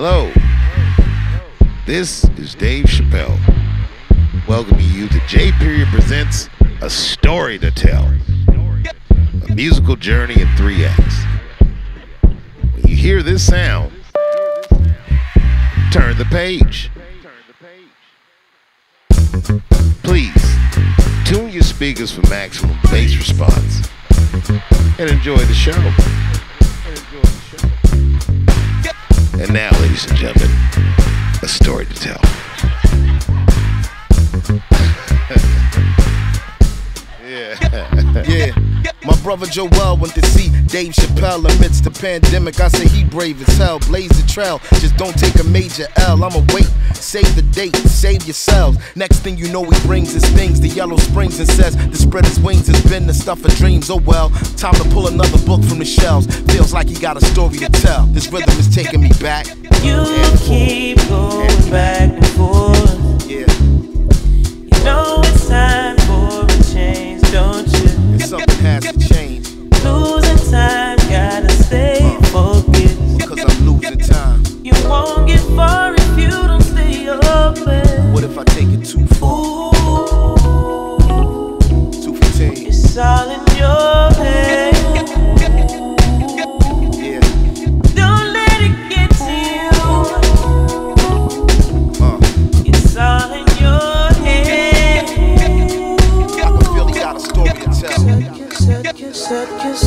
Hello. This is Dave Chappelle, welcoming you to J Period Presents A Story to Tell. A musical journey in three acts. When you hear this sound, turn the page. Please, tune your speakers for maximum bass response and enjoy the show. And now, ladies and gentlemen, a story to tell. yeah. Yeah. My brother Joel went to see Dave Chappelle amidst the pandemic. I say he brave as hell, blaze the trail. Just don't take a major L. I'ma wait, save the date, save yourselves. Next thing you know, he brings his things, the yellow springs, and says to spread his wings has been the stuff of dreams. Oh well, time to pull another book from the shelves. Feels like he got a story to tell. This rhythm is taking me back. You keep going back and forth. Yeah, You know it's time for a change, don't you? and something has to change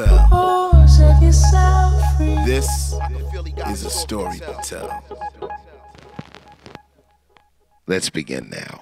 Dave Chappelle. Oh, set yourself free. This is a story to tell. Let's begin now.